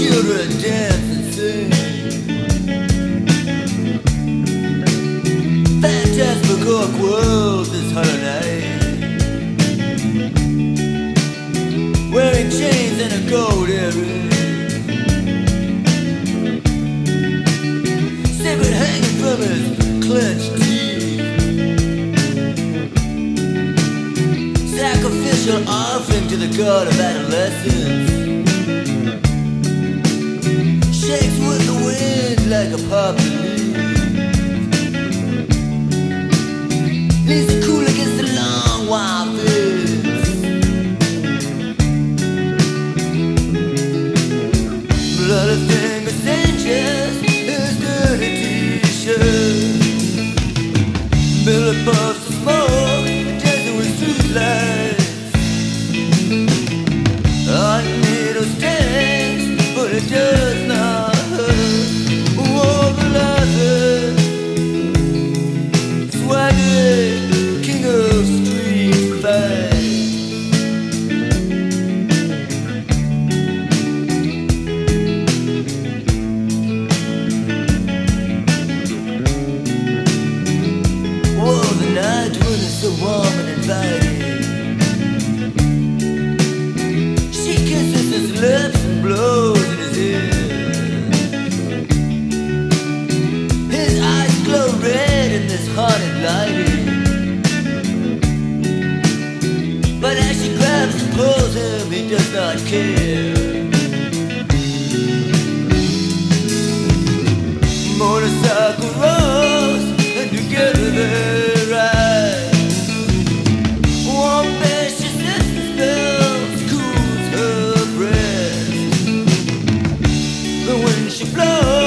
Children dance world this holiday. Wearing chains and a gold earring. Hanging from his clenched teeth. Sacrificial offering to the god of adolescence shakes with the wind like a poppy. leaf. not care. Motorcycle rolls and together they ride. Warm passion smells cools her breath. The wind she blows.